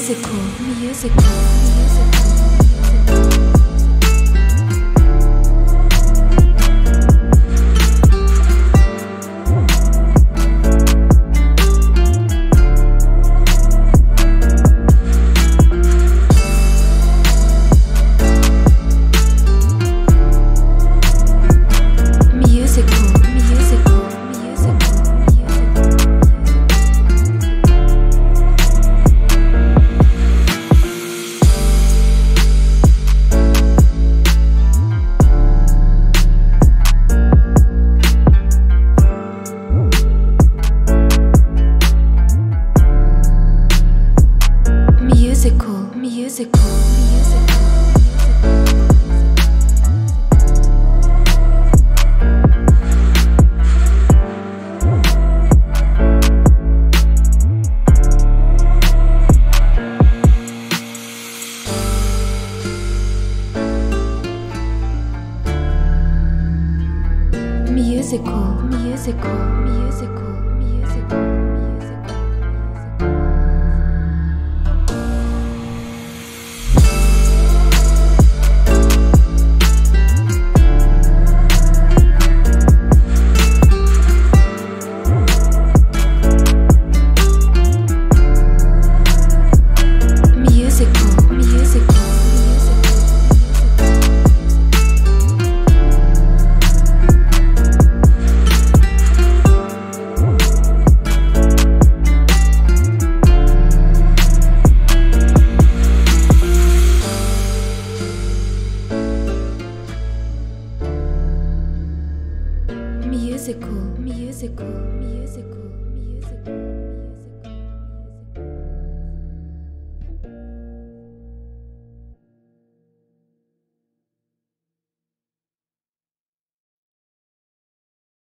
musical, musical, musical. Musical, musical, musical, musical, musical, musical.